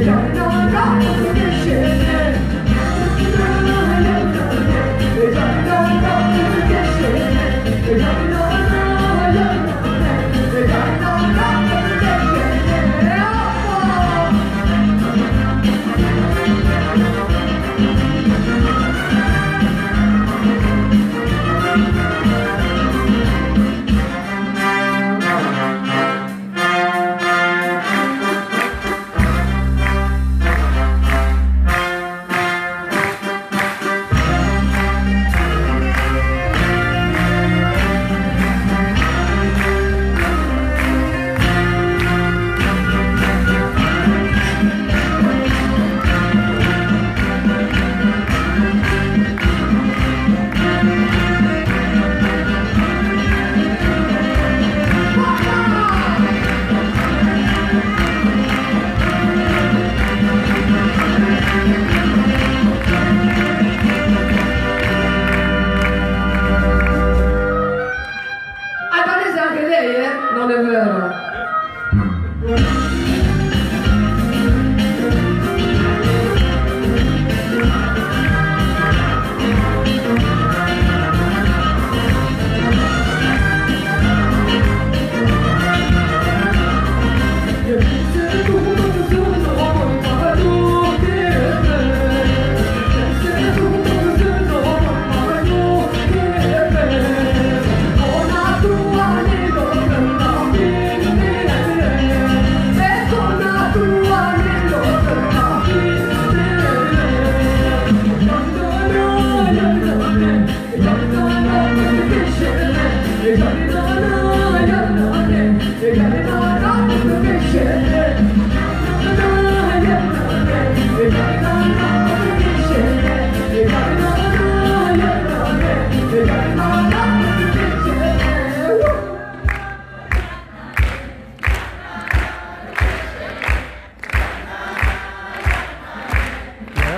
Yeah.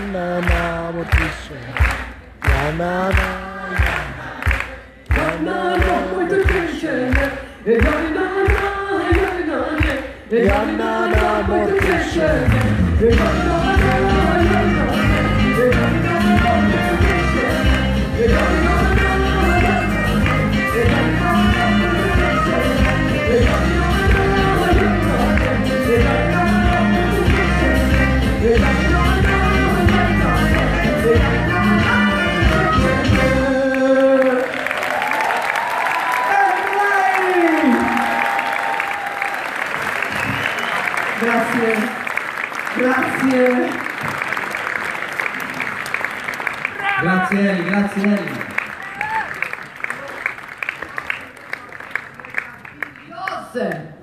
Yananamurtisha. Yananamurtisha. Yananamurtisha. Yananamurtisha. Yananamurtisha. Grazie. Grazie Eli, grazie Eli. Grosse.